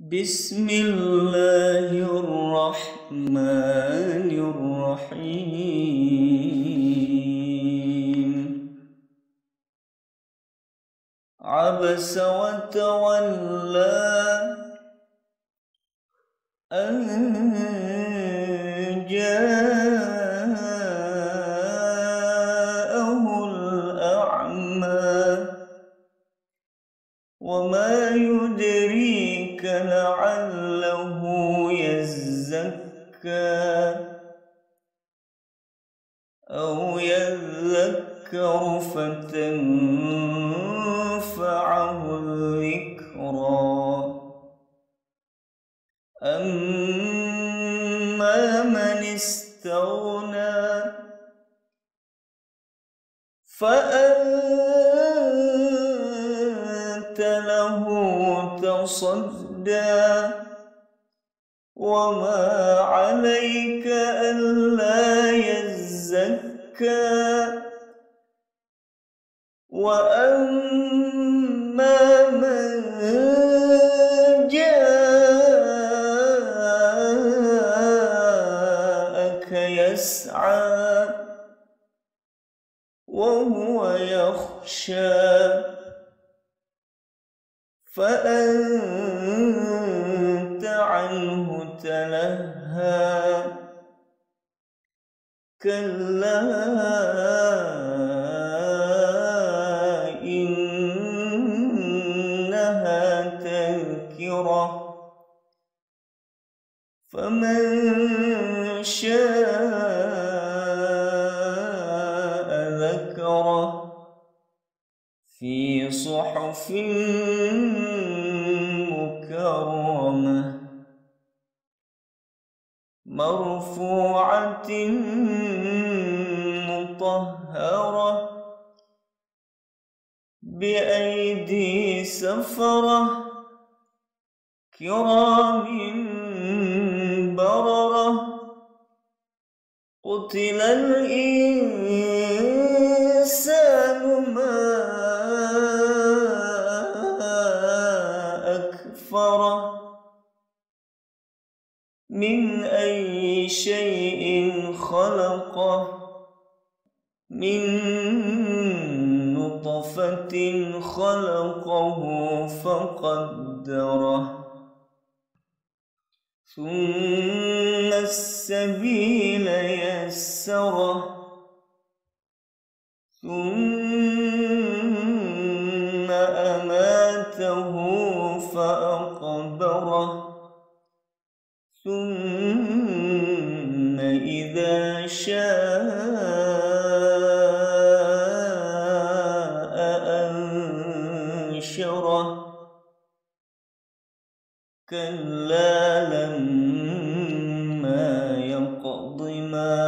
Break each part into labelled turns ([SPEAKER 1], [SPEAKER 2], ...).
[SPEAKER 1] بسم الله الرحمن الرحيم عبس وتولى أن جاءه أو يذكر فتنفعه الذكرى. أما من استغنى فأنت له تصدى. وما عليك ألا يزكى وأما من جاءك يسعى وهو يخشى. فأنت عنه تلهى. كلا إنها تذكرة فمن شاء ذكره في صحف مرفوعة مطهرة بأيدي سفرة كرام بررة قتل الإنسان من أي شيء خلقه من نطفة خلقه فقدره. ثم السبيل يسره. ثم أماته فأقبره. ثم إذا شاء أنشره. كلا لما يقض ما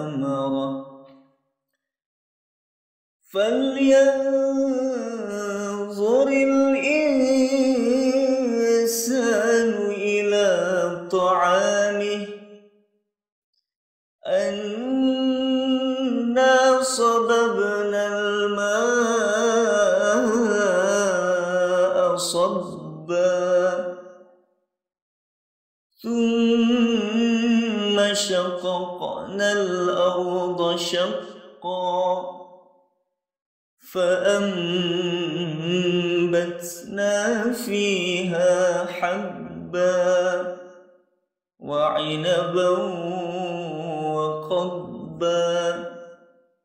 [SPEAKER 1] أمره. فلينظر الإنسان طعامه أنا صببنا الماء صبا ثم شققنا الأرض شقا فأنبتنا فيها حبا وعنبا وقبا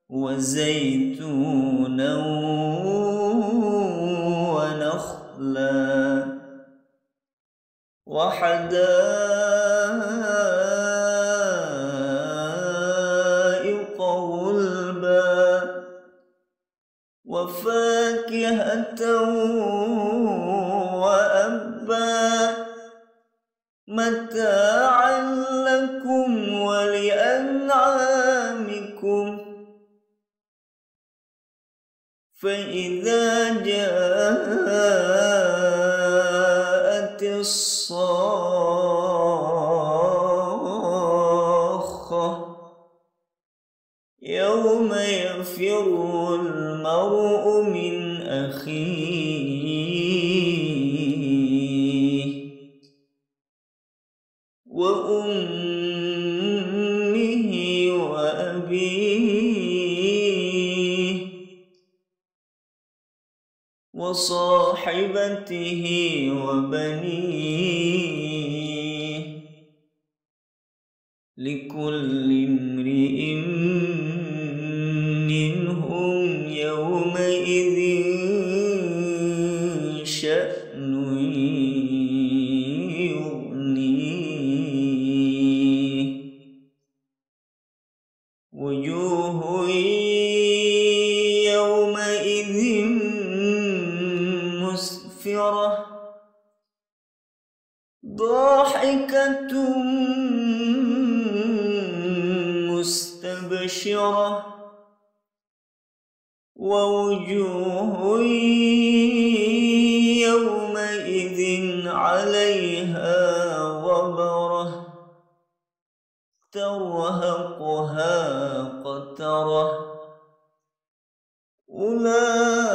[SPEAKER 1] وزيتونا ونخلا وحدائق غلبا وفاكهة متاعا لكم ولأنعامكم. فإذا جاءت الصاخة يوم يفر المرء من أخيه. وصاحبته وبنيه. لكل امرئ منهم يومئذ شأن يغنيه. وجوه ضاحكة مستبشرة ووجوه يومئذ عليها غبرة ترهقها قترة أولئك